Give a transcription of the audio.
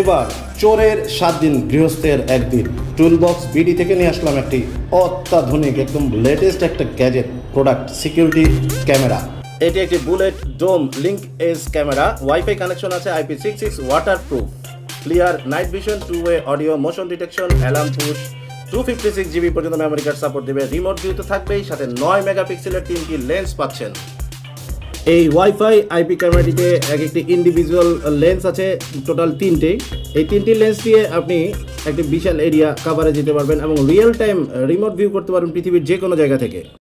এবার চোরের সাত দিন গৃহস্থের একদিন। টুলবক্স বিডি থেকে নিয়ে আসলাম একটি অত্যাধুনিক, একদম লেটেস্ট একটা গ্যাজেট প্রোডাক্ট সিকিউরিটি ক্যামেরা এটি একটি bullet dome link edge camera wifi connection আছে IP six six waterproof clear night vision two way audio motion detection alarm push two fifty six GB পর্যন্ত মেমোরি কার্ড সাপোর্ট দেবে। Remote view তো থাকবেই, সাথে নয় মেগাপিক্সেলের তিনটি লেন্স পাচ্ছেন। এই ওয়াইফাই আইপি ক্যামেরাটিতে এক একটি ইন্ডিভিজুয়াল লেন্স আছে টোটাল তিনটে। এই তিনটি লেন্স দিয়ে আপনি একটি বিশাল এরিয়া কাভারে যেতে পারবেন এবং রিয়েল টাইম রিমোট ভিউ করতে পারবেন পৃথিবীর যে কোনো জায়গা থেকে।